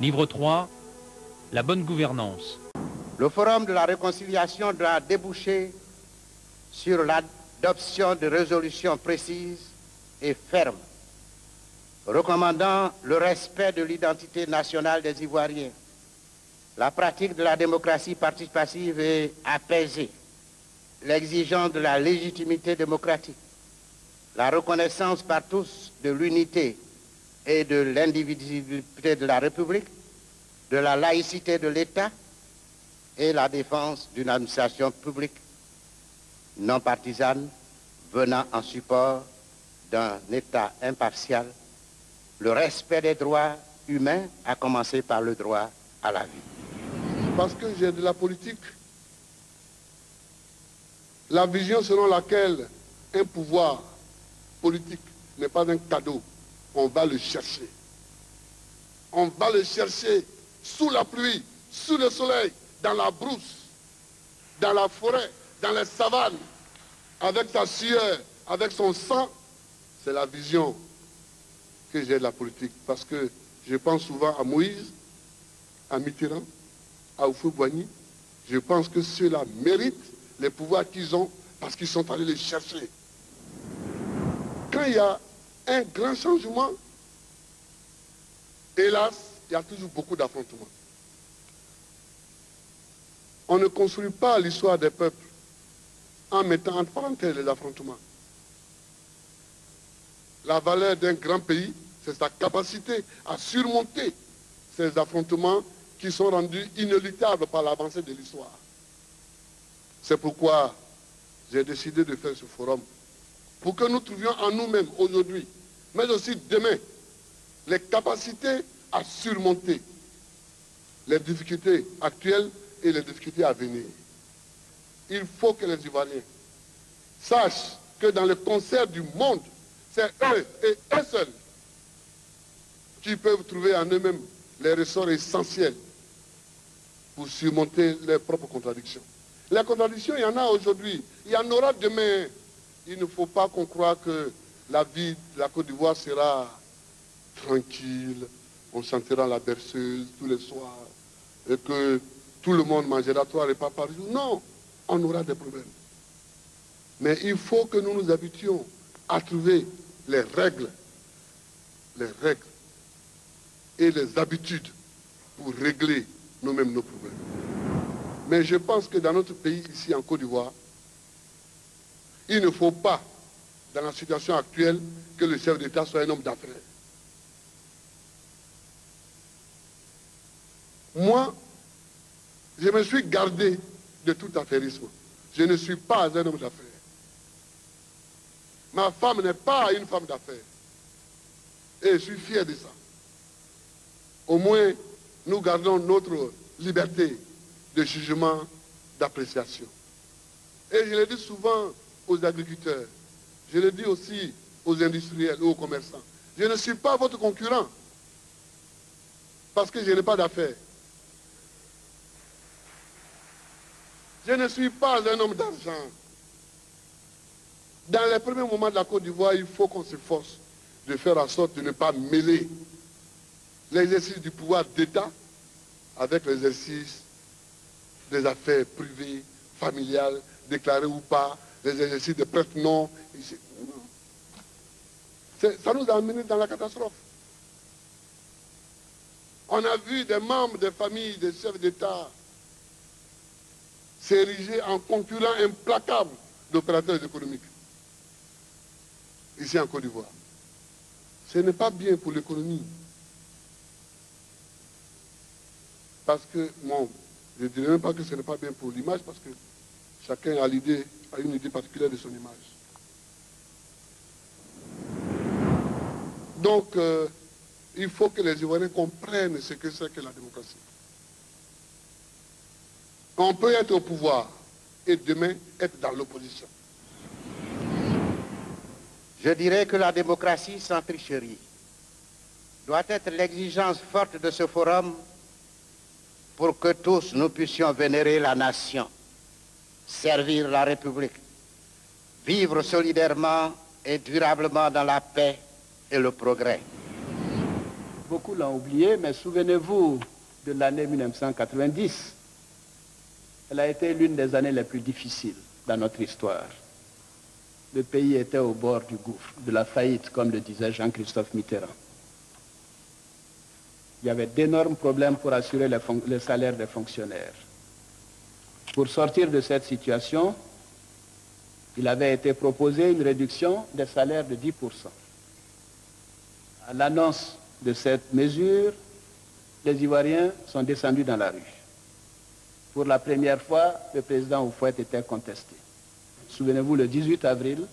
Livre 3, la bonne gouvernance. Le Forum de la réconciliation doit déboucher sur l'adoption de résolutions précises et fermes, recommandant le respect de l'identité nationale des Ivoiriens, la pratique de la démocratie participative et apaisée, l'exigence de la légitimité démocratique, la reconnaissance par tous de l'unité et de l'indivisibilité de la République, de la laïcité de l'État et la défense d'une administration publique non partisane venant en support d'un État impartial, le respect des droits humains, à commencer par le droit à la vie. Parce que j'ai de la politique, la vision selon laquelle un pouvoir politique n'est pas un cadeau, on va le chercher. On va le chercher sous la pluie, sous le soleil, dans la brousse, dans la forêt, dans les savanes, avec sa sueur, avec son sang. C'est la vision que j'ai de la politique. Parce que je pense souvent à Moïse, à Mitterrand, à Oufou-Boigny. Je pense que ceux-là méritent les pouvoirs qu'ils ont parce qu'ils sont allés les chercher. Quand il y a un grand changement, hélas, il y a toujours beaucoup d'affrontements. On ne construit pas l'histoire des peuples en mettant entre parenthèses les affrontements. La valeur d'un grand pays, c'est sa capacité à surmonter ces affrontements qui sont rendus inéluctables par l'avancée de l'histoire. C'est pourquoi j'ai décidé de faire ce forum pour que nous trouvions en nous-mêmes aujourd'hui, mais aussi demain, les capacités à surmonter les difficultés actuelles et les difficultés à venir. Il faut que les Ivoiriens sachent que dans le concert du monde, c'est eux et eux seuls qui peuvent trouver en eux-mêmes les ressorts essentiels pour surmonter leurs propres contradictions. Les contradictions, il y en a aujourd'hui, il y en aura demain il ne faut pas qu'on croie que la vie de la Côte d'Ivoire sera tranquille, on chantera la berceuse tous les soirs, et que tout le monde mangera trois repas par jour. Non, on aura des problèmes. Mais il faut que nous nous habituions à trouver les règles, les règles et les habitudes pour régler nous-mêmes nos problèmes. Mais je pense que dans notre pays, ici en Côte d'Ivoire, il ne faut pas, dans la situation actuelle, que le chef d'État soit un homme d'affaires. Moi, je me suis gardé de tout affairisme. Je ne suis pas un homme d'affaires. Ma femme n'est pas une femme d'affaires. Et je suis fier de ça. Au moins, nous gardons notre liberté de jugement, d'appréciation. Et je le dis souvent aux agriculteurs. Je le dis aussi aux industriels aux commerçants. Je ne suis pas votre concurrent parce que je n'ai pas d'affaires. Je ne suis pas un homme d'argent. Dans les premiers moments de la Côte d'Ivoire, il faut qu'on s'efforce de faire en sorte de ne pas mêler l'exercice du pouvoir d'État avec l'exercice des affaires privées, familiales, déclarées ou pas, des exercices de prêtre non. Ça nous a amené dans la catastrophe. On a vu des membres des familles, des chefs d'État s'ériger en concurrents implacables d'opérateurs économiques. Ici en Côte d'Ivoire. Ce n'est pas bien pour l'économie. Parce que, bon, je ne dirais même pas que ce n'est pas bien pour l'image, parce que chacun a l'idée à une idée particulière de son image. Donc, euh, il faut que les Ivoiriens comprennent ce que c'est que la démocratie. On peut être au pouvoir et demain être dans l'opposition. Je dirais que la démocratie sans tricherie doit être l'exigence forte de ce forum pour que tous nous puissions vénérer la nation servir la République, vivre solidairement et durablement dans la paix et le progrès. beaucoup l'ont oublié, mais souvenez-vous de l'année 1990. Elle a été l'une des années les plus difficiles dans notre histoire. Le pays était au bord du gouffre, de la faillite, comme le disait Jean-Christophe Mitterrand. Il y avait d'énormes problèmes pour assurer le salaire des fonctionnaires. Pour sortir de cette situation, il avait été proposé une réduction des salaires de 10%. À l'annonce de cette mesure, les Ivoiriens sont descendus dans la rue. Pour la première fois, le président Oufouette était contesté. Souvenez-vous, le 18 avril,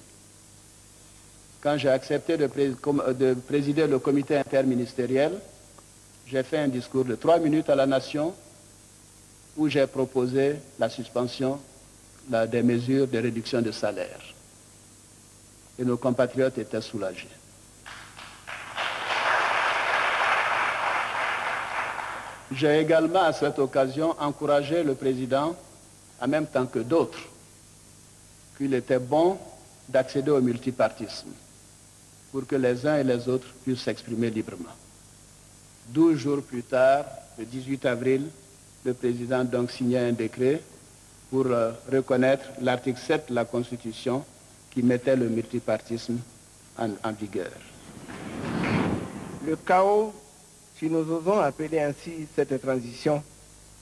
quand j'ai accepté de, de, présider le comité interministériel, j'ai fait un discours de trois minutes à la nation où j'ai proposé la suspension des mesures de réduction de salaire. Et nos compatriotes étaient soulagés. J'ai également à cette occasion encouragé le président, en même temps que d'autres, qu'il était bon d'accéder au multipartisme pour que les uns et les autres puissent s'exprimer librement. Douze jours plus tard, le 18 avril, le président donc signait un décret pour euh, reconnaître l'article 7 de la Constitution qui mettait le multipartisme en, en vigueur. Le chaos, si nous osons appeler ainsi cette transition,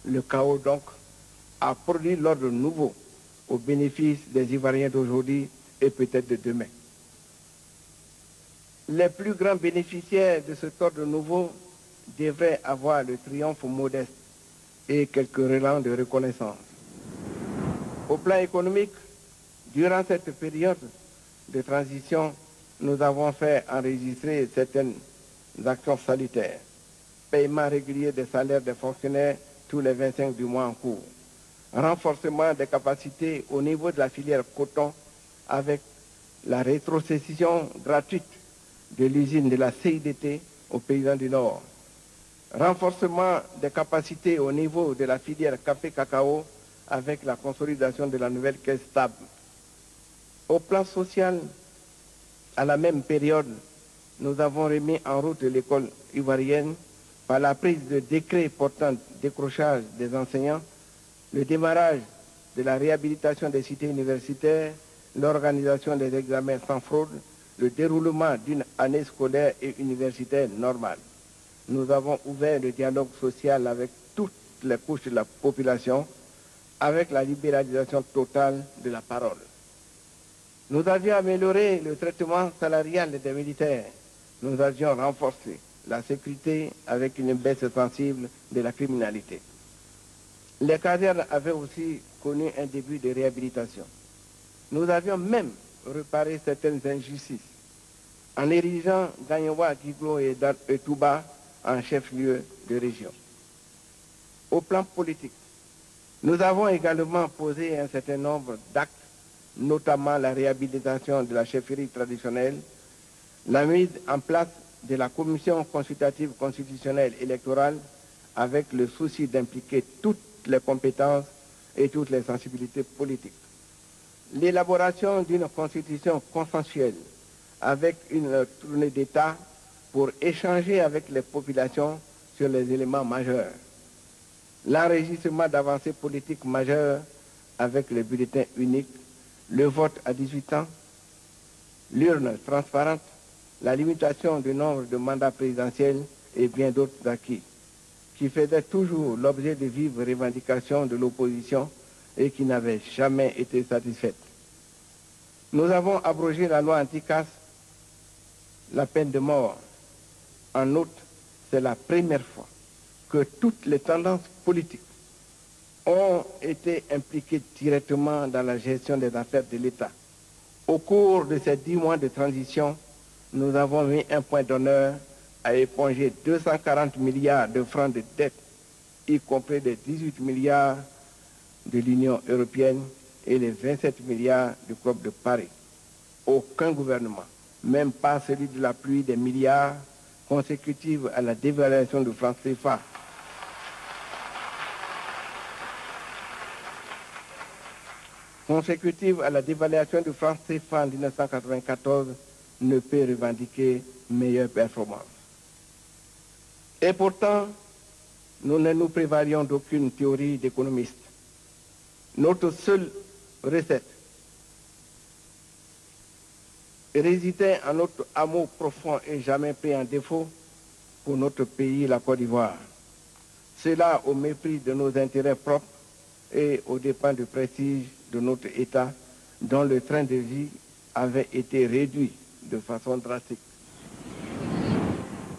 le chaos donc a produit l'ordre nouveau au bénéfice des Ivoiriens d'aujourd'hui et peut-être de demain. Les plus grands bénéficiaires de cet ordre nouveau devraient avoir le triomphe modeste et quelques relents de reconnaissance. Au plan économique, durant cette période de transition, nous avons fait enregistrer certaines actions salutaires. Paiement régulier des salaires des fonctionnaires tous les 25 du mois en cours. Renforcement des capacités au niveau de la filière coton avec la rétrocession gratuite de l'usine de la CIDT aux paysans du Nord renforcement des capacités au niveau de la filière café-cacao avec la consolidation de la nouvelle caisse stable. Au plan social, à la même période, nous avons remis en route l'école ivoirienne par la prise de décrets portant décrochage des enseignants, le démarrage de la réhabilitation des cités universitaires, l'organisation des examens sans fraude, le déroulement d'une année scolaire et universitaire normale nous avons ouvert le dialogue social avec toutes les couches de la population, avec la libéralisation totale de la parole. Nous avions amélioré le traitement salarial des militaires. Nous avions renforcé la sécurité avec une baisse sensible de la criminalité. Les casernes avaient aussi connu un début de réhabilitation. Nous avions même réparé certaines injustices en érigeant Gagnoua, Giglo et Touba en chef-lieu de région. Au plan politique, nous avons également posé un certain nombre d'actes, notamment la réhabilitation de la chefferie traditionnelle, la mise en place de la commission consultative constitutionnelle électorale avec le souci d'impliquer toutes les compétences et toutes les sensibilités politiques. L'élaboration d'une constitution consensuelle avec une tournée d'État pour échanger avec les populations sur les éléments majeurs. L'enregistrement d'avancées politiques majeures avec le bulletin unique, le vote à 18 ans, l'urne transparente, la limitation du nombre de mandats présidentiels et bien d'autres acquis, qui faisaient toujours l'objet de vives revendications de l'opposition et qui n'avaient jamais été satisfaites. Nous avons abrogé la loi anti-casse, la peine de mort, en outre, c'est la première fois que toutes les tendances politiques ont été impliquées directement dans la gestion des affaires de l'État. Au cours de ces dix mois de transition, nous avons mis un point d'honneur à éponger 240 milliards de francs de dette, y compris les 18 milliards de l'Union européenne et les 27 milliards du Club de Paris. Aucun gouvernement, même pas celui de la pluie des milliards, consécutive à la dévaluation du franc CFA. Consécutive à la dévaluation du franc CFA en 1994, ne peut revendiquer meilleure performance. Et pourtant, nous ne nous prévalions d'aucune théorie d'économiste. Notre seule recette résidait en notre amour profond et jamais pris en défaut pour notre pays, la Côte d'Ivoire. Cela au mépris de nos intérêts propres et au dépens du prestige de notre État dont le train de vie avait été réduit de façon drastique.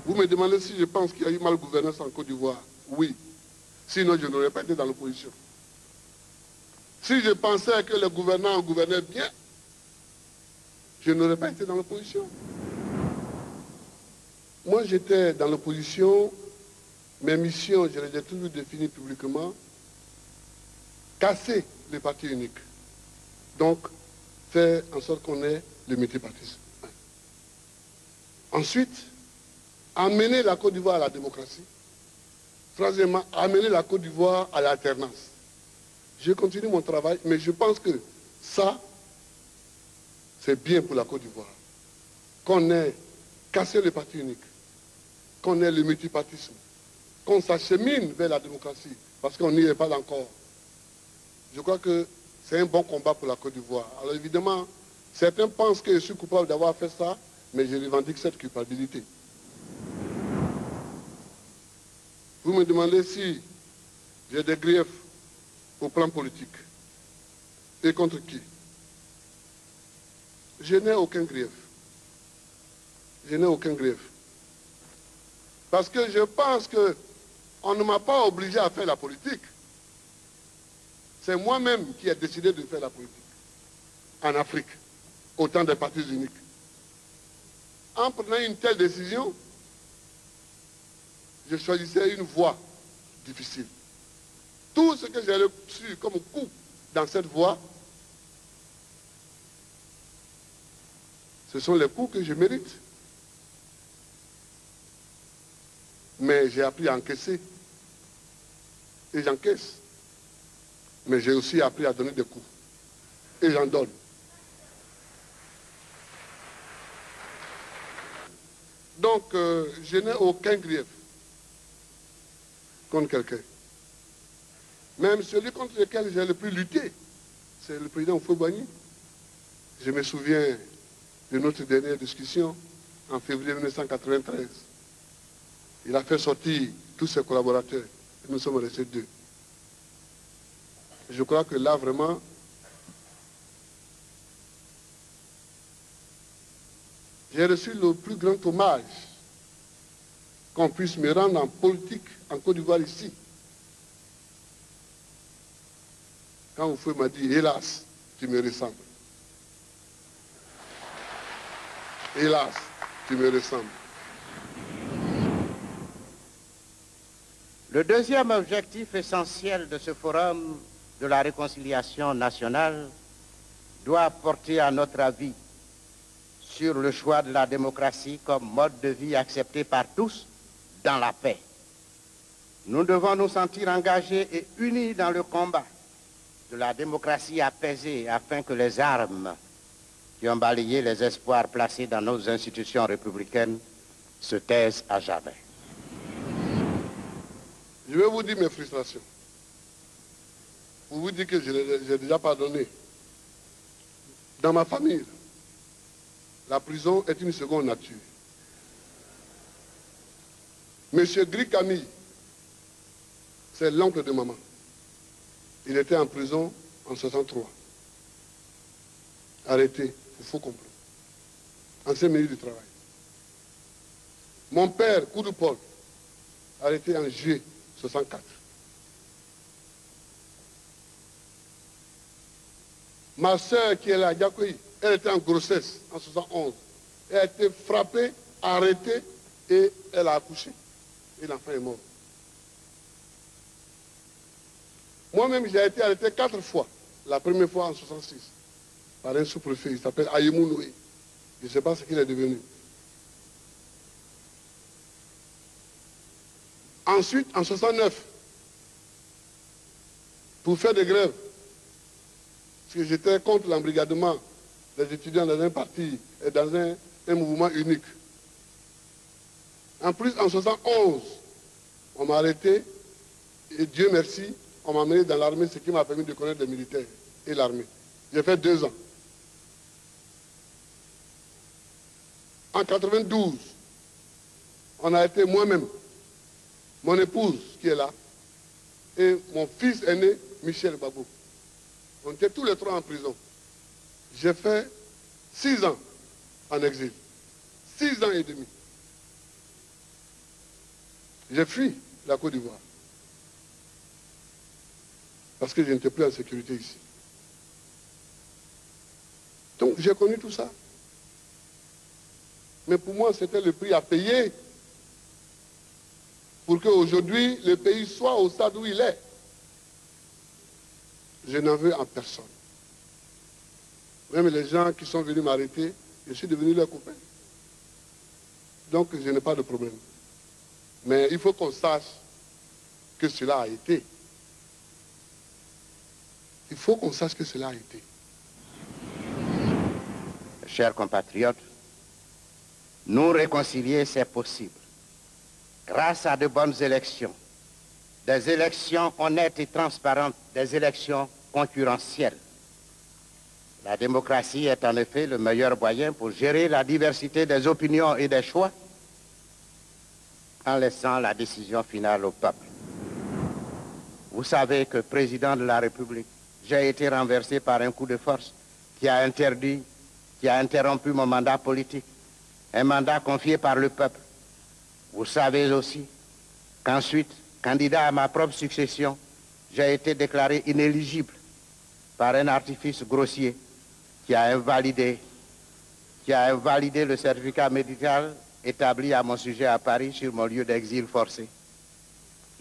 Vous me demandez si je pense qu'il y a eu mal gouvernance en Côte d'Ivoire. Oui. Sinon, je n'aurais pas été dans l'opposition. Si je pensais que les gouvernants gouvernaient bien, je n'aurais pas été dans l'opposition. Moi, j'étais dans l'opposition. Mes missions, je les ai toujours définies publiquement. Casser les partis uniques. Donc, faire en sorte qu'on ait le multipartisme. Ensuite, amener la Côte d'Ivoire à la démocratie. Troisièmement, amener la Côte d'Ivoire à l'alternance. Je continue mon travail, mais je pense que ça, c'est bien pour la Côte d'Ivoire. Qu'on ait cassé le parti unique, qu'on ait le multipartisme, qu'on s'achemine vers la démocratie, parce qu'on n'y est pas encore. Je crois que c'est un bon combat pour la Côte d'Ivoire. Alors évidemment, certains pensent que je suis coupable d'avoir fait ça, mais je revendique cette culpabilité. Vous me demandez si j'ai des griefs au plan politique. Et contre qui? Je n'ai aucun grief. Je n'ai aucun grief. Parce que je pense qu'on ne m'a pas obligé à faire la politique. C'est moi-même qui ai décidé de faire la politique en Afrique, au temps des partis uniques. En prenant une telle décision, je choisissais une voie difficile. Tout ce que j'ai reçu comme coup dans cette voie, ce sont les coups que je mérite. Mais j'ai appris à encaisser. Et j'encaisse. Mais j'ai aussi appris à donner des coups. Et j'en donne. Donc, euh, je n'ai aucun grief contre quelqu'un. Même celui contre lequel j'ai le plus lutté, c'est le président Foubani. Je me souviens de notre dernière discussion en février 1993. Il a fait sortir tous ses collaborateurs. Et nous sommes restés deux. Je crois que là, vraiment, j'ai reçu le plus grand hommage qu'on puisse me rendre en politique en Côte d'Ivoire ici. Quand Oufoué m'a dit, hélas, tu me ressembles. Hélas, tu me ressembles. Le deuxième objectif essentiel de ce forum de la réconciliation nationale doit porter à notre avis sur le choix de la démocratie comme mode de vie accepté par tous dans la paix. Nous devons nous sentir engagés et unis dans le combat de la démocratie apaisée afin que les armes qui ont balayé les espoirs placés dans nos institutions républicaines se taisent à jamais. Je vais vous dire mes frustrations. Pour vous dire que j'ai déjà pardonné. Dans ma famille, la prison est une seconde nature. Monsieur Gris Camille, c'est l'oncle de maman. Il était en prison en 63. Arrêté pour faux complot. Ancien ministre du Travail. Mon père, Paul, arrêté en juillet 64. Ma soeur qui est là, elle était en grossesse en 71. Elle a été frappée, arrêtée et elle a accouché. Et l'enfant est mort. Moi-même, j'ai été arrêté quatre fois. La première fois en 66, par un sous-préfet, il s'appelle Ayemou Je ne sais pas ce qu'il est devenu. Ensuite, en 69, pour faire des grèves, parce que j'étais contre l'embrigadement des étudiants dans un parti et dans un, un mouvement unique. En plus, en 71, On m'a arrêté et Dieu merci, on m'a amené dans l'armée, ce qui m'a permis de connaître les militaires et l'armée. J'ai fait deux ans. En 92, on a été moi-même, mon épouse qui est là, et mon fils aîné, Michel Babou. On était tous les trois en prison. J'ai fait six ans en exil. Six ans et demi. J'ai fui la Côte d'Ivoire. Parce que je n'étais plus en sécurité ici. Donc j'ai connu tout ça. Mais pour moi, c'était le prix à payer pour qu'aujourd'hui, le pays soit au stade où il est. Je n'en veux en personne. Même les gens qui sont venus m'arrêter, je suis devenu leur copain. Donc je n'ai pas de problème. Mais il faut qu'on sache que cela a été. Il faut qu'on sache que cela a été. Chers compatriotes, nous réconcilier, c'est possible. Grâce à de bonnes élections, des élections honnêtes et transparentes, des élections concurrentielles. La démocratie est en effet le meilleur moyen pour gérer la diversité des opinions et des choix en laissant la décision finale au peuple. Vous savez que président de la République, j'ai été renversé par un coup de force qui a interdit, qui a interrompu mon mandat politique, un mandat confié par le peuple. Vous savez aussi qu'ensuite, candidat à ma propre succession, j'ai été déclaré inéligible par un artifice grossier qui a invalidé, le certificat médical établi à mon sujet à Paris sur mon lieu d'exil forcé.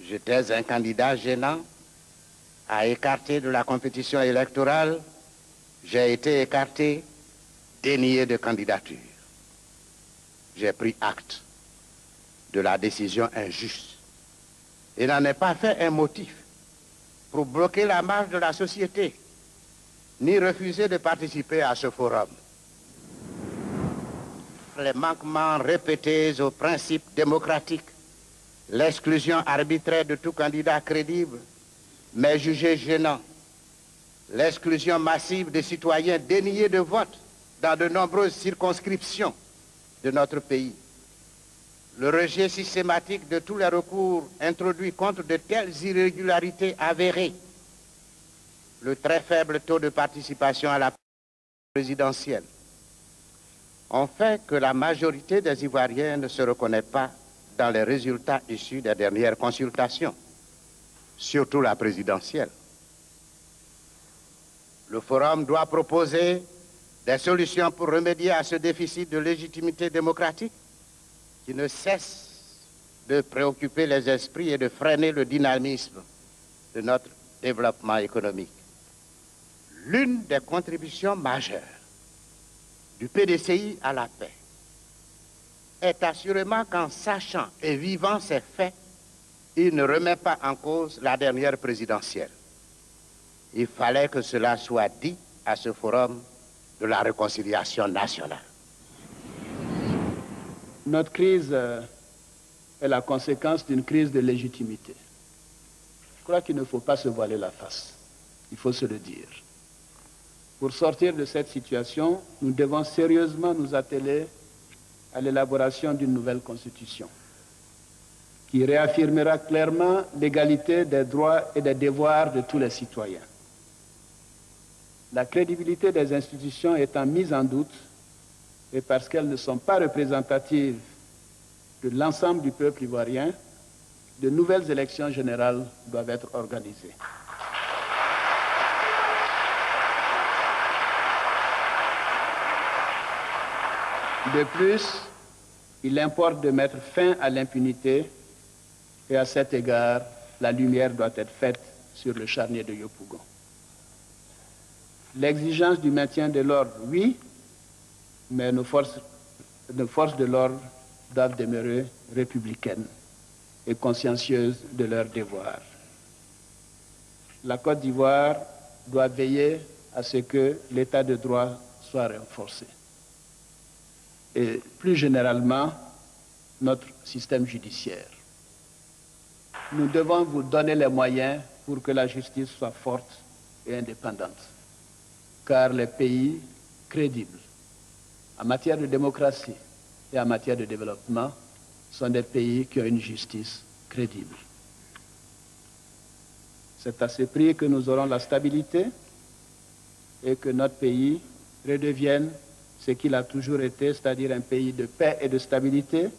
J'étais un candidat gênant à écarter de la compétition électorale. J'ai été écarté, dénié de candidature. J'ai pris acte de la décision injuste. Et n'en ai pas fait un motif pour bloquer la marche de la société, ni refuser de participer à ce forum. Les manquements répétés aux principes démocratiques, l'exclusion arbitraire de tout candidat crédible, mais jugé gênant, l'exclusion massive des citoyens déniés de vote dans de nombreuses circonscriptions de notre pays, le rejet systématique de tous les recours introduits contre de telles irrégularités avérées, le très faible taux de participation à la présidentielle, ont fait que la majorité des Ivoiriens ne se reconnaît pas dans les résultats issus des dernières consultations, surtout la présidentielle. Le Forum doit proposer des solutions pour remédier à ce déficit de légitimité démocratique qui ne cesse de préoccuper les esprits et de freiner le dynamisme de notre développement économique. L'une des contributions majeures du PDCI à la paix est assurément qu'en sachant et vivant ces faits, il ne remet pas en cause la dernière présidentielle. Il fallait que cela soit dit à ce forum de la réconciliation nationale. Notre crise euh, est la conséquence d'une crise de légitimité. Je crois qu'il ne faut pas se voiler la face. Il faut se le dire. Pour sortir de cette situation, nous devons sérieusement nous atteler à l'élaboration d'une nouvelle constitution qui réaffirmera clairement l'égalité des droits et des devoirs de tous les citoyens. La crédibilité des institutions étant mise en doute et parce qu'elles ne sont pas représentatives de l'ensemble du peuple ivoirien, de nouvelles élections générales doivent être organisées. De plus, il importe de mettre fin à l'impunité et à cet égard, la lumière doit être faite sur le charnier de Yopougon. L'exigence du maintien de l'ordre, oui, mais nos forces, de l'ordre doivent demeurer républicaines et consciencieuses de leurs devoirs. La Côte d'Ivoire doit veiller à ce que l'état de droit soit renforcé et plus généralement notre système judiciaire. nous devons vous donner les moyens pour que la justice soit forte et indépendante. Car les pays crédibles en matière de démocratie et en matière de développement sont des pays qui ont une justice crédible. C'est à ce prix que nous aurons la stabilité et que notre pays redevienne ce qu'il a toujours été, c'est-à-dire un pays de paix et de stabilité.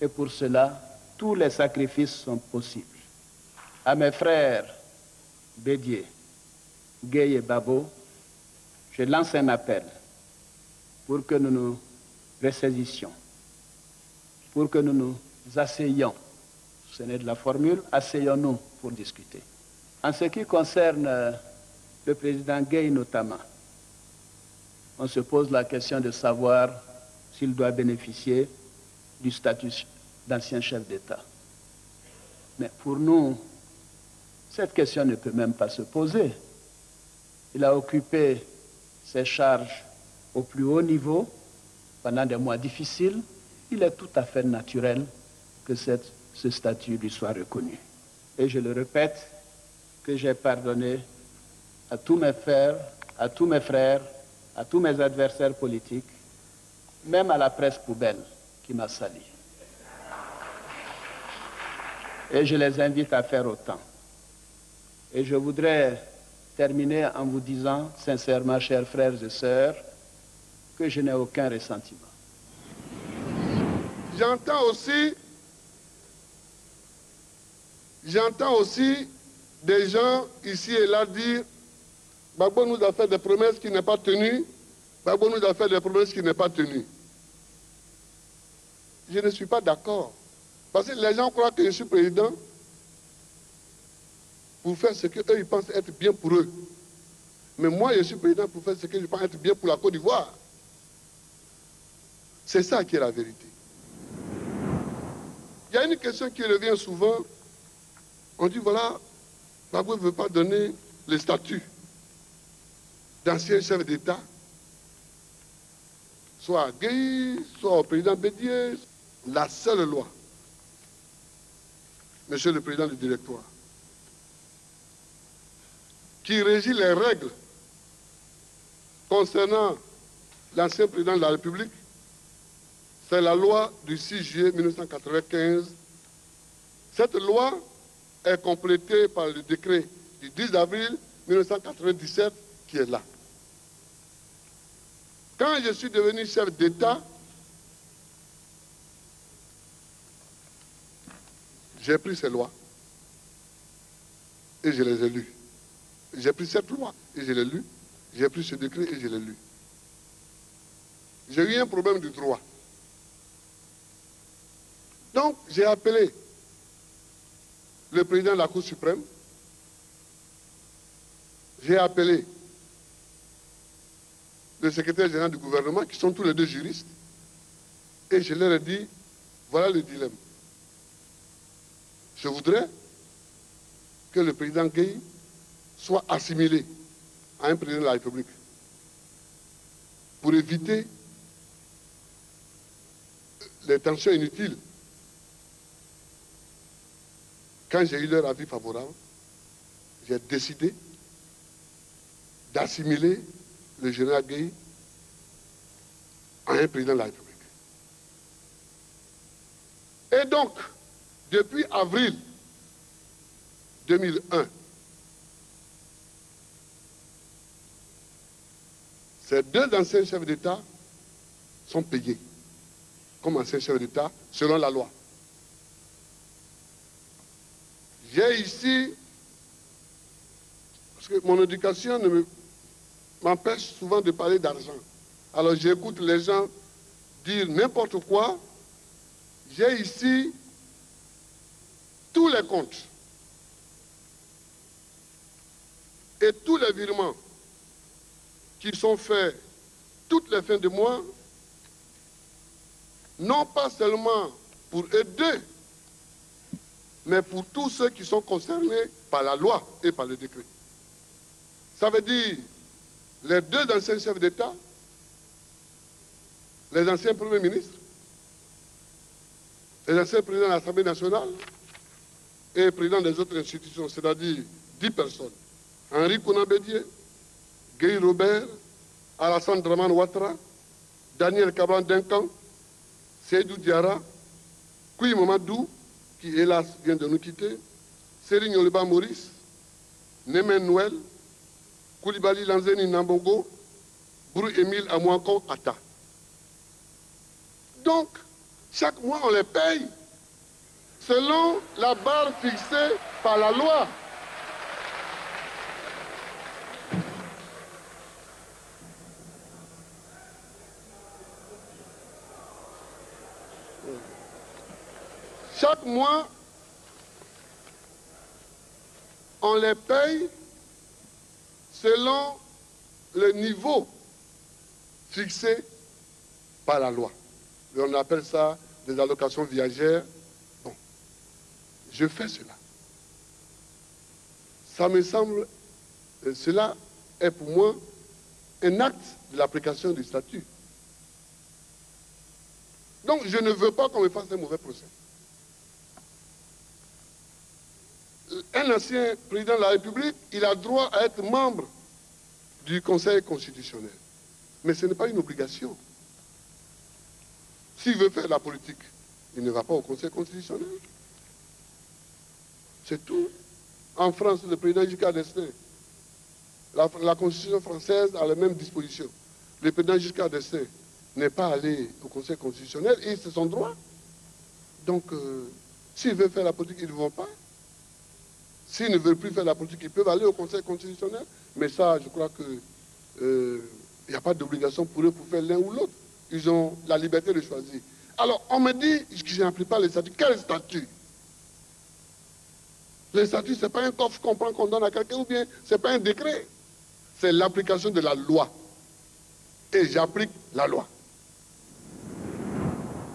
Et pour cela, tous les sacrifices sont possibles. À mes frères Bédier, Gay et Babo, je lance un appel pour que nous nous ressaisissions, pour que nous nous asseyions. Ce n'est de la formule, asseyons-nous pour discuter. En ce qui concerne euh, le président Gay notamment, on se pose la question de savoir s'il doit bénéficier du statut d'ancien chef d'État. Mais pour nous, cette question ne peut même pas se poser. Il a occupé ses charges au plus haut niveau pendant des mois difficiles. Il est tout à fait naturel que ce statut lui soit reconnu. Et je le répète, que j'ai pardonné à tous mes frères, à tous mes frères, à tous mes adversaires politiques, même à la presse poubelle qui m'a sali. Et je les invite à faire autant. Et je voudrais terminer en vous disant sincèrement, chers frères et sœurs, que je n'ai aucun ressentiment. J'entends aussi, j'entends aussi des gens ici et là dire Gbagbo nous a fait des promesses qui n'est pas tenues. Gbagbo nous a fait des promesses qui n'est pas tenues. Je ne suis pas d'accord. Parce que les gens croient que je suis président pour faire ce qu'eux, ils pensent être bien pour eux. Mais moi, je suis président pour faire ce que je pense être bien pour la Côte d'Ivoire. C'est ça qui est la vérité. Il y a une question qui revient souvent. On dit, voilà, Gbagbo ne veut pas donner le statut d'ancien chef d'État, soit à Guy, soit au président Bédier, la seule loi, monsieur le président du directoire, qui régit les règles concernant l'ancien président de la République, c'est la loi du 6 juillet 1995. Cette loi est complétée par le décret du 10 avril 1997 qui est là. Quand je suis devenu chef d'État, j'ai pris ces lois et je les ai lues. J'ai pris cette loi et je l'ai lue. J'ai pris ce décret et je l'ai lu. J'ai eu un problème de droit. Donc, j'ai appelé le président de la Cour suprême. J'ai appelé le secrétaire général du gouvernement, qui sont tous les deux juristes, et je leur ai dit, voilà le dilemme. Je voudrais que le président Gay soit assimilé à un président de la République pour éviter les tensions inutiles. Quand j'ai eu leur avis favorable, j'ai décidé d'assimiler le général Gay à un président de la République. Et donc, depuis avril 2001, ces deux anciens chefs d'État sont payés comme anciens chefs d'État selon la loi. J'ai ici, parce que mon éducation ne me m'empêche souvent de parler d'argent. Alors j'écoute les gens dire n'importe quoi. J'ai ici tous les comptes et tous les virements qui sont faits toutes les fins de mois, non pas seulement pour aider, mais pour tous ceux qui sont concernés par la loi et par le décret. Ça veut dire les deux anciens chefs d'État, les anciens premiers ministres, les anciens présidents de l'Assemblée nationale, et président des autres institutions, c'est-à-dire 10 personnes, Henri Kounabédié, Guy Robert, Alassane Draman Ouattara, Daniel Cabran Duncan, Seydou Diara, Koui Mamadou, qui hélas vient de nous quitter, Serigne Oliba Maurice, Nemen Noël, Koulibaly Lanzeni Nambongo, Brou Émile Amouankon Ata. Donc, chaque mois, on les paye selon la barre fixée par la loi. Chaque mois, on les paye selon le niveau fixé par la loi. On appelle ça des allocations viagères. Bon, je fais cela. Ça me semble, euh, cela est pour moi un acte de l'application du statut. Donc je ne veux pas qu'on me fasse un mauvais procès. Un ancien président de la République, il a droit à être membre du Conseil constitutionnel. Mais ce n'est pas une obligation. S'il veut faire la politique, il ne va pas au Conseil constitutionnel. C'est tout. En France, le président Giscard d'Estaing, la, la, Constitution française a les mêmes dispositions. Le président Giscard d'Estaing n'est pas allé au Conseil constitutionnel et c'est son droit. Donc, euh, s'il veut faire la politique, ils ne vont pas. S'ils ne veulent plus faire la politique, ils peuvent aller au Conseil constitutionnel. Mais ça, je crois qu'il euh, n'y a pas d'obligation pour eux pour faire l'un ou l'autre. Ils ont la liberté de choisir. Alors, on me dit que je n'applique pas les statuts. Quel statut Les statuts, ce n'est pas un coffre qu'on prend, qu'on donne à quelqu'un, ou bien ce n'est pas un décret. C'est l'application de la loi. Et j'applique la loi.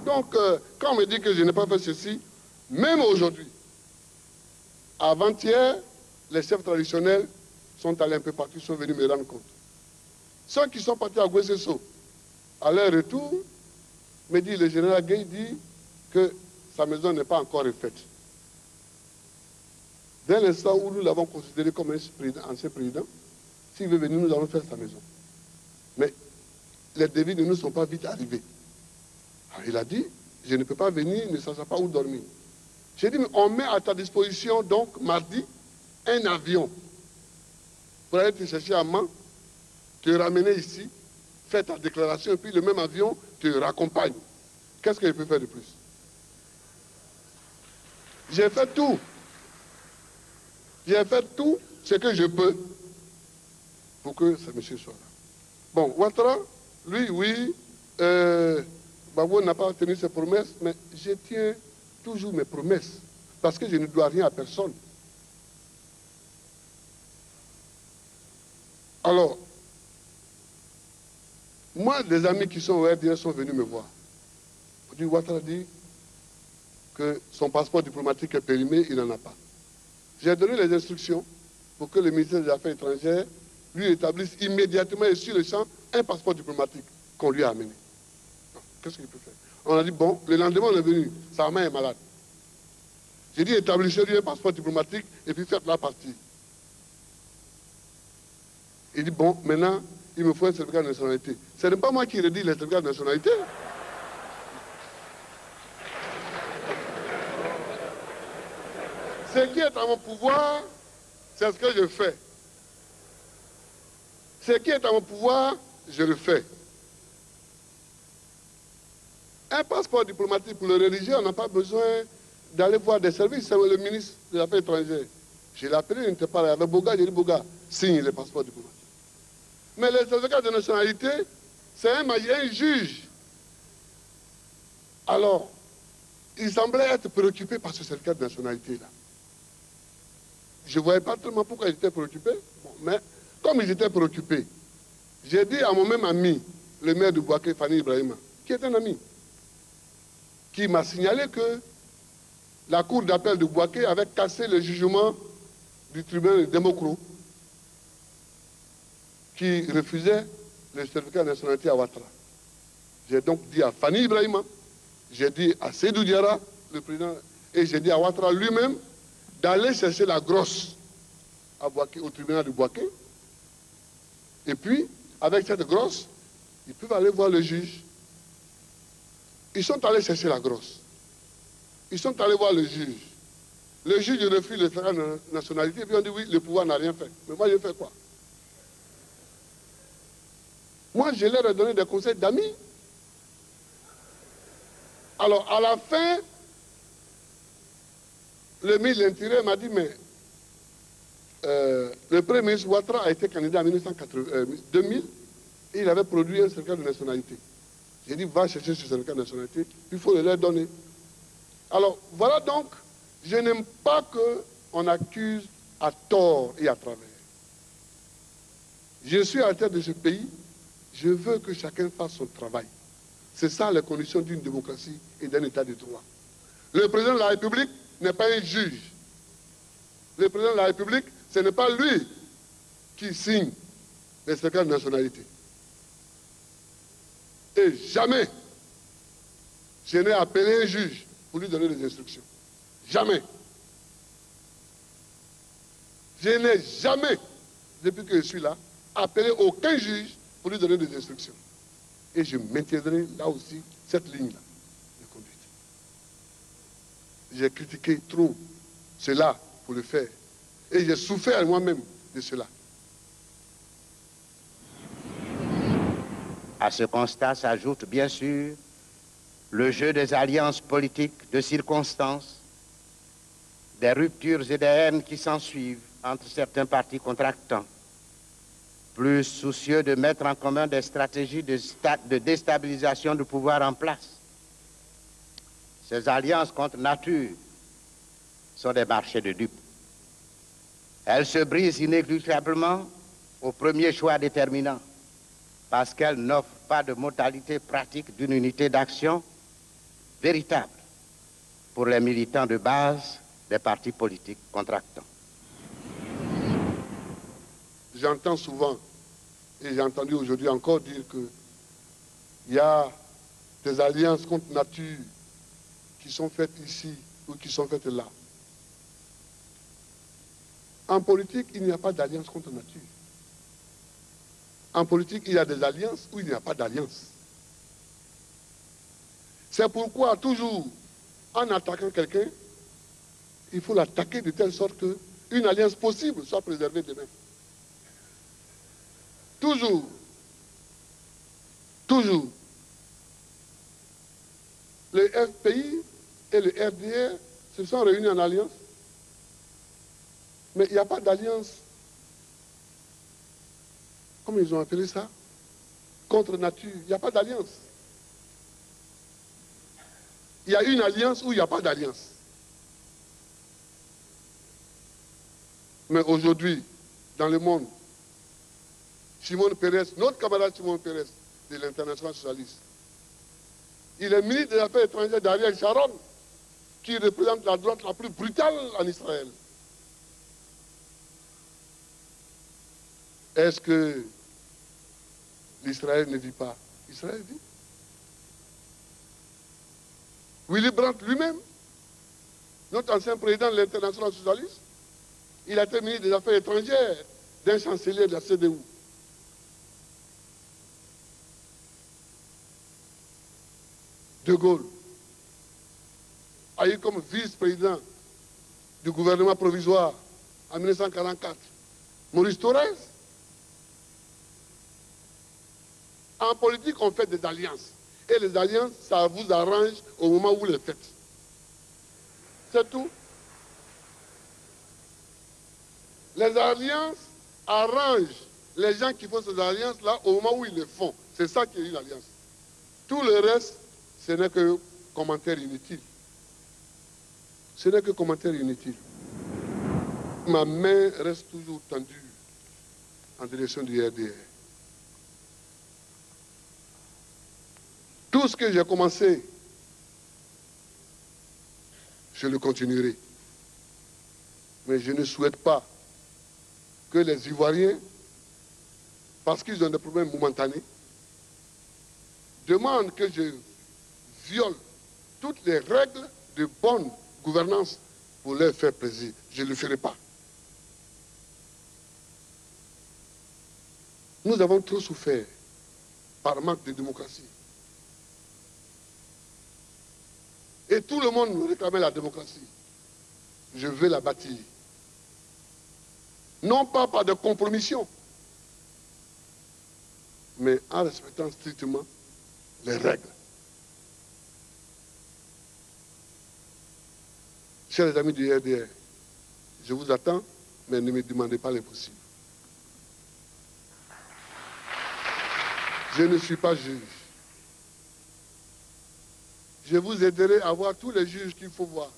Donc, euh, quand on me dit que je n'ai pas fait ceci, même aujourd'hui, avant-hier, les chefs traditionnels sont allés un peu partout, sont venus me rendre compte. Ceux qui sont partis à Gouessesso, à leur retour, me dit, le général Gay dit que sa maison n'est pas encore refaite. Dès l'instant où nous l'avons considéré comme un ancien président, s'il veut venir, nous allons faire sa maison. Mais les devis ne nous sont pas vite arrivés. Il a dit, je ne peux pas venir, ne sachant pas où dormir. J'ai dit, mais on met à ta disposition, donc, mardi, un avion pour aller te chercher à Mans, te ramener ici, faire ta déclaration, et puis le même avion te raccompagne. Qu'est-ce que je peux faire de plus? J'ai fait tout. J'ai fait tout ce que je peux pour que ce monsieur soit là. Bon, Ouattara, lui, oui, euh, Babou n'a pas tenu ses promesses, mais je tiens toujours mes promesses, parce que je ne dois rien à personne. Alors, moi, des amis qui sont au RDS sont venus me voir. Du Ouattara dit que son passeport diplomatique est périmé, il n'en a pas. J'ai donné les instructions pour que le ministère des Affaires étrangères lui établisse immédiatement et sur le champ un passeport diplomatique qu'on lui a amené. Qu'est-ce qu'il peut faire? On a dit, bon, le lendemain, on est venu, sa main est malade. J'ai dit, établissez-lui un passeport diplomatique et puis faites-la partie. Il dit, bon, maintenant, il me faut un certificat de nationalité. Ce n'est pas moi qui redis les certificats de nationalité. Ce qui est à mon pouvoir, c'est ce que je fais. Ce qui est à mon pouvoir, je le fais. Un passeport diplomatique pour le religieux, on n'a pas besoin d'aller voir des services. C'est le ministre des Affaires étrangères. Je l'ai appelé, il n'était pas là. Avec Boga, j'ai dit Boga, signe le passeport diplomatique. Mais les certificats de nationalité, c'est un, un juge. Alors, il semblait être préoccupé par ce certificat de nationalité-là. Je ne voyais pas tellement pourquoi il était préoccupé, bon, mais comme ils étaient préoccupés, j'ai dit à mon même ami, le maire de Boaké, Fanny Ibrahima, qui est un ami, qui m'a signalé que la cour d'appel de Boaké avait cassé le jugement du tribunal de qui refusait le certificat de nationalité à Ouattara. J'ai donc dit à Fanny Ibrahima, j'ai dit à Seydou Diara, le président, et j'ai dit à Ouattara lui-même d'aller chercher la grosse à au tribunal de Boaké. Et puis, avec cette grosse, ils peuvent aller voir le juge. Ils sont allés chercher la grosse. Ils sont allés voir le juge. Le juge refuse le certificat de nationalité puis on dit oui, le pouvoir n'a rien fait. Mais moi, je fais quoi? Moi, je leur ai donné des conseils d'amis. Alors, à la fin, le ministre de l'Intérieur m'a dit, mais euh, le premier ministre Ouattara a été candidat en 2000 euh, et il avait produit un certificat de nationalité. J'ai dit, va chercher ce certificat de nationalité, il faut le leur donner. Alors, voilà donc, je n'aime pas qu'on accuse à tort et à travers. Je suis à la tête de ce pays, je veux que chacun fasse son travail. C'est ça les conditions d'une démocratie et d'un état de droit. Le président de la République n'est pas un juge. Le président de la République, ce n'est pas lui qui signe les certificats de nationalité. Jamais je n'ai appelé un juge pour lui donner des instructions. Jamais. Je n'ai jamais, depuis que je suis là, appelé aucun juge pour lui donner des instructions. Et je maintiendrai là aussi cette ligne-là de conduite. J'ai critiqué trop cela pour le faire. Et j'ai souffert moi-même de cela. À ce constat s'ajoute bien sûr le jeu des alliances politiques de circonstances, des ruptures et des haines qui s'ensuivent entre certains partis contractants, plus soucieux de mettre en commun des stratégies de, déstabilisation du pouvoir en place. Ces alliances contre nature sont des marchés de dupes. Elles se brisent inéluctablement au premier choix déterminant, parce qu'elles n'offrent pas de modalité pratique d'une unité d'action véritable pour les militants de base des partis politiques contractants. J'entends souvent, et j'ai entendu aujourd'hui encore dire qu'il y a des alliances contre nature qui sont faites ici ou qui sont faites là. En politique, il n'y a pas d'alliance contre nature. En politique, il y a des alliances où il n'y a pas d'alliance. C'est pourquoi toujours, en attaquant quelqu'un, il faut l'attaquer de telle sorte qu'une alliance possible soit préservée demain. Toujours. Toujours. Le FPI et le RDR se sont réunis en alliance. Mais il n'y a pas d'alliance. Comment ils ont appelé ça Contre nature. Il n'y a pas d'alliance. Il y a une alliance ou il n'y a pas d'alliance. Mais aujourd'hui, dans le monde, Simon Pérez, notre camarade Simon Pérez de l'international socialiste, il est ministre des Affaires étrangères d'Ariel Sharon, qui représente la droite la plus brutale en Israël. Est-ce que l'Israël ne vit pas Israël vit. Willy Brandt lui-même, notre ancien président de l'international socialiste, il a été ministre des Affaires étrangères d'un chancelier de la CDU. De Gaulle a eu comme vice-président du gouvernement provisoire en 1944 Maurice Torres. En politique, on fait des alliances. Et les alliances, ça vous arrange au moment où vous les faites. C'est tout. Les alliances arrangent les gens qui font ces alliances-là au moment où ils les font. C'est ça qui est une alliance. Tout le reste, ce n'est que commentaire inutile. Ce n'est que commentaire inutile. Ma main reste toujours tendue en direction du RDR. Tout ce que j'ai commencé, je le continuerai. Mais je ne souhaite pas que les Ivoiriens, parce qu'ils ont des problèmes momentanés, demandent que je viole toutes les règles de bonne gouvernance pour leur faire plaisir. Je ne le ferai pas. Nous avons trop souffert par manque de démocratie. Et tout le monde nous réclamait la démocratie. Je veux la bâtir. Non pas par de compromission, mais en respectant strictement les règles. Chers amis du RDR, je vous attends, mais ne me demandez pas l'impossible. Je ne suis pas juge. Je vous aiderai à voir tous les juges qu'il faut voir.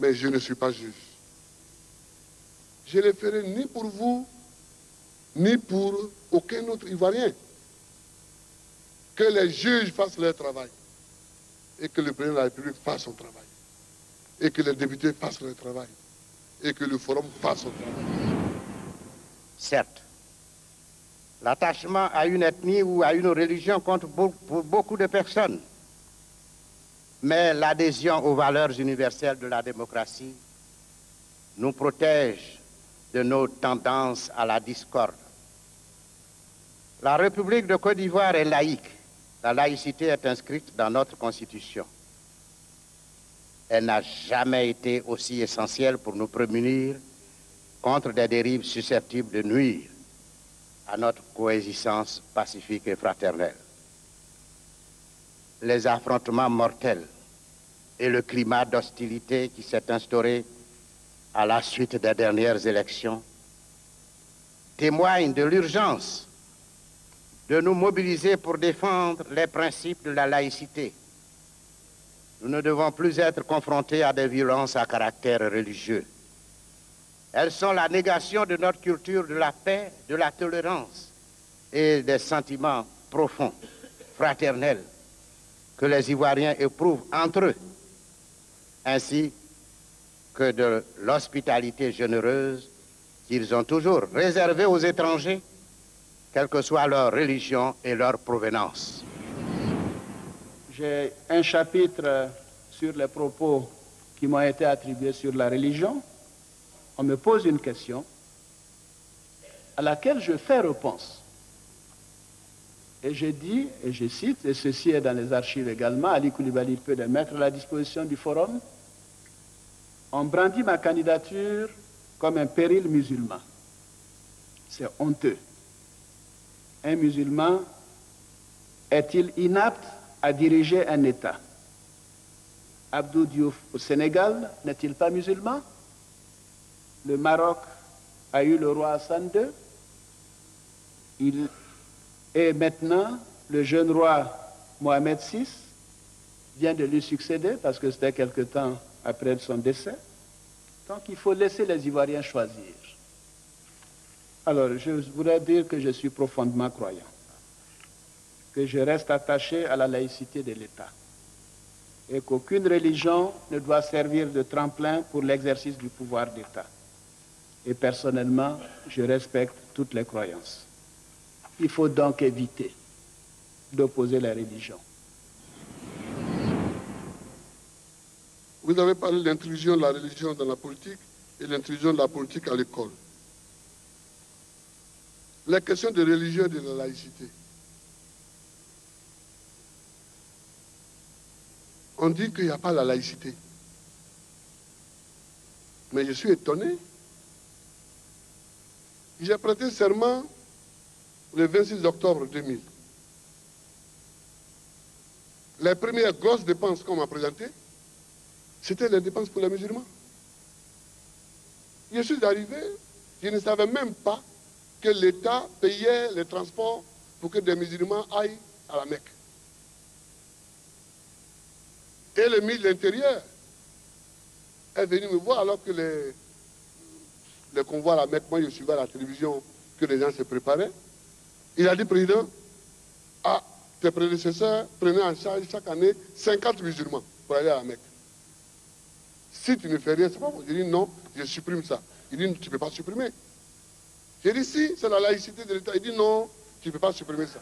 Mais je ne suis pas juge. Je ne le ferai ni pour vous, ni pour aucun autre Ivoirien. Que les juges fassent leur travail et que le président de la République fasse son travail et que les députés fassent leur travail et que le forum fasse son travail. Certes, l'attachement à une ethnie ou à une religion compte pour beaucoup de personnes. Mais l'adhésion aux valeurs universelles de la démocratie nous protège de nos tendances à la discorde. La République de Côte d'Ivoire est laïque. La laïcité est inscrite dans notre Constitution. Elle n'a jamais été aussi essentielle pour nous prémunir contre des dérives susceptibles de nuire à notre coexistence pacifique et fraternelle. Les affrontements mortels et le climat d'hostilité qui s'est instauré à la suite des dernières élections témoignent de l'urgence de nous mobiliser pour défendre les principes de la laïcité. Nous ne devons plus être confrontés à des violences à caractère religieux. Elles sont la négation de notre culture de la paix, de la tolérance et des sentiments profonds, fraternels, que les Ivoiriens éprouvent entre eux, ainsi que de l'hospitalité généreuse qu'ils ont toujours réservée aux étrangers, quelle que soit leur religion et leur provenance. J'ai un chapitre sur les propos qui m'ont été attribués sur la religion on me pose une question à laquelle je fais réponse. Et je dis, et je cite, et ceci est dans les archives également, Ali Koulibaly peut les mettre à la disposition du forum, on brandit ma candidature comme un péril musulman. C'est honteux. Un musulman est-il inapte à diriger un État? Abdou Diouf au Sénégal n'est-il pas musulman? Le Maroc a eu le roi Hassan II. Il est maintenant le jeune roi Mohamed VI vient de lui succéder parce que c'était quelque temps après son décès. Donc il faut laisser les Ivoiriens choisir. Alors je voudrais dire que je suis profondément croyant, que je reste attaché à la laïcité de l'État et qu'aucune religion ne doit servir de tremplin pour l'exercice du pouvoir d'État. Et personnellement, je respecte toutes les croyances. Il faut donc éviter d'opposer les religions. Vous avez parlé de l'intrusion de la religion dans la politique et l'intrusion de la politique à l'école. La question de religion et de la laïcité. On dit qu'il n'y a pas la laïcité. Mais je suis étonné j'ai prêté serment le 26 octobre 2000. Les premières grosses dépenses qu'on m'a présentées, c'était les dépenses pour les musulmans. Je suis arrivé, je ne savais même pas que l'État payait les transports pour que des musulmans aillent à la Mecque. Et le ministre de l'Intérieur est venu me voir alors que les, les convois à la Mecque, moi je suivais à la télévision que les gens se préparaient. Il a dit, président, ah, tes prédécesseurs prenaient en charge chaque année 50 musulmans pour aller à la Mecque. Si tu ne fais rien, c'est pas bon. Je dis non, je supprime ça. Il dit, tu ne peux pas supprimer. J'ai dit, si, c'est la laïcité de l'État. Il dit, non, tu ne peux pas supprimer ça.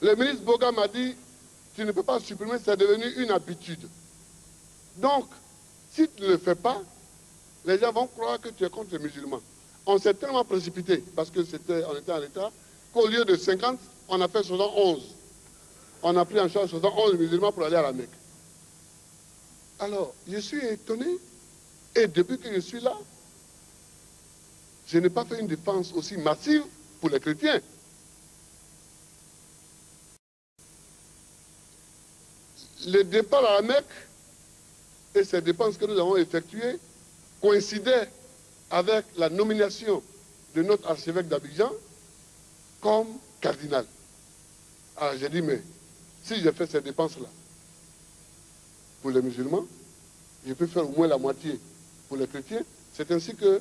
Le ministre Boga m'a dit, tu ne peux pas supprimer, c'est devenu une habitude. Donc, si tu ne le fais pas, les gens vont croire que tu es contre les musulmans. On s'est tellement précipité, parce que c'était, on était en état, qu'au lieu de 50, on a fait 71. On a pris en charge 71 musulmans pour aller à la Mecque. Alors, je suis étonné, et depuis que je suis là, je n'ai pas fait une défense aussi massive pour les chrétiens. Le départ à la Mecque et ces dépenses que nous avons effectuées coïncidaient avec la nomination de notre archevêque d'Abidjan comme cardinal. Alors j'ai dit, mais si j'ai fait ces dépenses-là pour les musulmans, je peux faire au moins la moitié pour les chrétiens. C'est ainsi que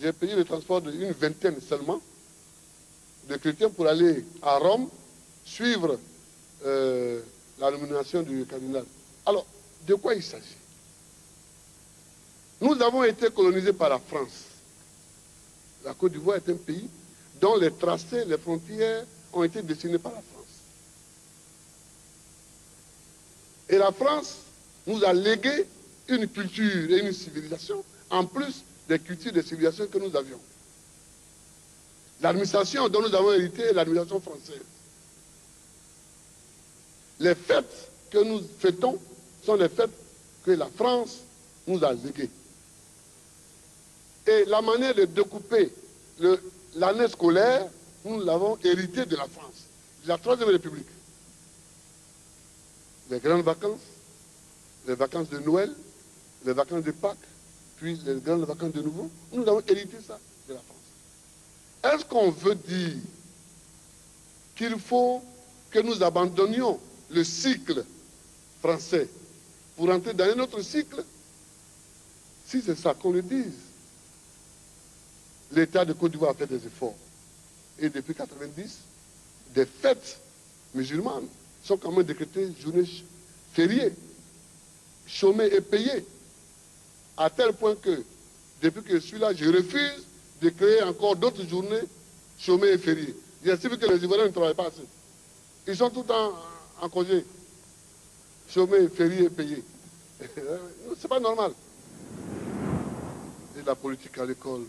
j'ai payé le transport d'une vingtaine seulement de chrétiens pour aller à Rome suivre euh, la nomination du cardinal. Alors, de quoi il s'agit? Nous avons été colonisés par la France. La Côte d'Ivoire est un pays dont les tracés, les frontières ont été dessinés par la France. Et la France nous a légué une culture et une civilisation, en plus des cultures et des civilisations que nous avions. L'administration dont nous avons hérité est l'administration française. Les fêtes que nous fêtons sont les fêtes que la France nous a léguées. Et la manière de découper l'année scolaire, nous l'avons hérité de la France, de la Troisième République. Les grandes vacances, les vacances de Noël, les vacances de Pâques, puis les grandes vacances de nouveau, nous avons hérité ça de la France. Est-ce qu'on veut dire qu'il faut que nous abandonnions le cycle français pour entrer dans un autre cycle? Si c'est ça, qu'on le dise. L'État de Côte d'Ivoire a fait des efforts. Et depuis 90, des fêtes musulmanes sont quand même décrétées journées fériées, chômées et payées. À tel point que, depuis que je suis là, je refuse de créer encore d'autres journées chômées et fériées. J'estime que les Ivoiriens ne travaillent pas assez. Ils sont tout le temps en congé. Chômés, fériés et payés. C'est pas normal. Et la politique à l'école.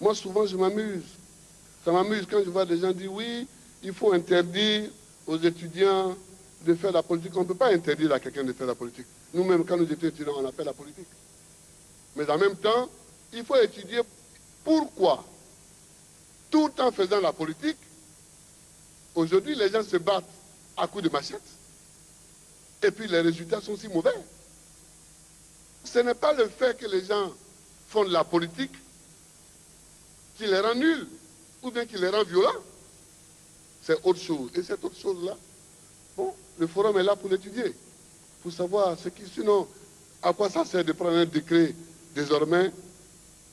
Moi, souvent, je m'amuse. Ça m'amuse quand je vois des gens dire oui, il faut interdire aux étudiants de faire la politique. On ne peut pas interdire à quelqu'un de faire la politique. Nous-mêmes, quand nous étions étudiants, on a fait la politique. Mais en même temps, il faut étudier pourquoi, tout en faisant la politique, aujourd'hui les gens se battent à coups de machette. Et puis les résultats sont si mauvais. Ce n'est pas le fait que les gens font de la politique qui les rend nuls ou bien qui les rend violents. C'est autre chose. Et cette autre chose-là, bon, le forum est là pour l'étudier, pour savoir ce qui, sinon, à quoi ça sert de prendre un décret désormais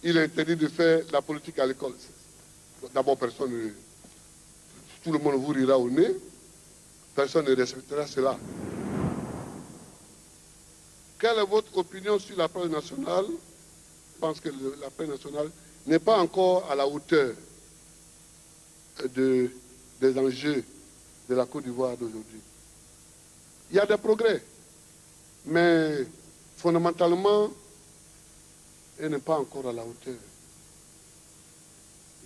il est interdit de faire la politique à l'école. D'abord, personne Tout le monde vous rira au nez. Personne ne respectera cela. Quelle est votre opinion sur la presse nationale? Je pense que la presse nationale n'est pas encore à la hauteur de, des enjeux de la Côte d'Ivoire d'aujourd'hui. Il y a des progrès, mais fondamentalement, elle n'est pas encore à la hauteur.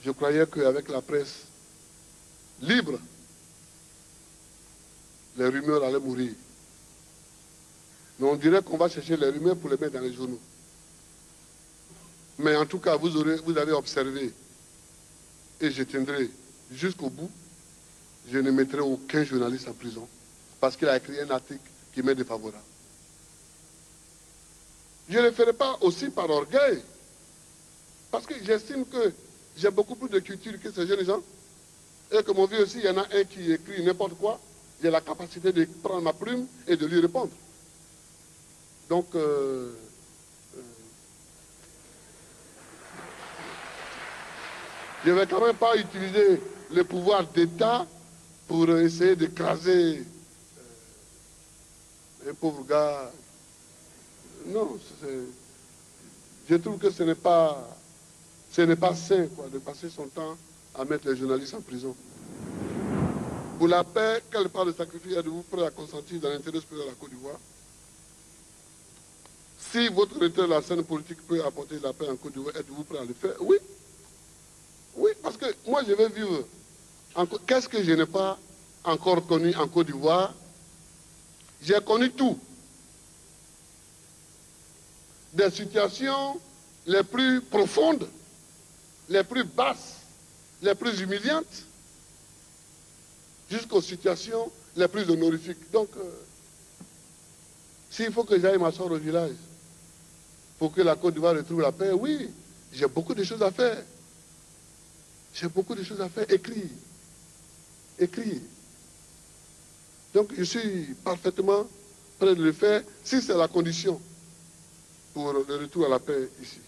Je croyais qu'avec la presse libre, les rumeurs allaient mourir. Mais on dirait qu'on va chercher les rumeurs pour les mettre dans les journaux. Mais en tout cas, vous, avez observé, et je tiendrai jusqu'au bout, je ne mettrai aucun journaliste en prison parce qu'il a écrit un article qui m'est défavorable. Je ne le ferai pas aussi par orgueil. Parce que j'estime que j'ai beaucoup plus de culture que ces jeunes gens. Et que mon vieux aussi, il y en a un qui écrit n'importe quoi. J'ai la capacité de prendre ma plume et de lui répondre. Donc, euh, je ne vais quand même pas utiliser le pouvoir d'État pour essayer d'écraser euh, un pauvre gars non, je trouve que ce n'est pas, ce n'est pas sain quoi, de passer son temps à mettre les journalistes en prison. Pour la paix, quelle part de sacrifice êtes-vous prêt à consentir dans l'intérêt supérieur de la Côte d'Ivoire? Si votre retrait de la scène politique peut apporter la paix en Côte d'Ivoire, êtes-vous prêt à le faire? Oui. Oui, parce que moi je vais vivre. Qu'est-ce que je n'ai pas encore connu en Côte d'Ivoire? J'ai connu tout. Des situations les plus profondes, les plus basses, les plus humiliantes, jusqu'aux situations les plus honorifiques. Donc, euh, s'il faut que j'aille m'asseoir au village pour que la Côte d'Ivoire retrouve la paix, oui, j'ai beaucoup de choses à faire. J'ai beaucoup de choses à faire. Écrire. Écrire. Donc, je suis parfaitement prêt de le faire si c'est la condition pour le retour à la paix ici.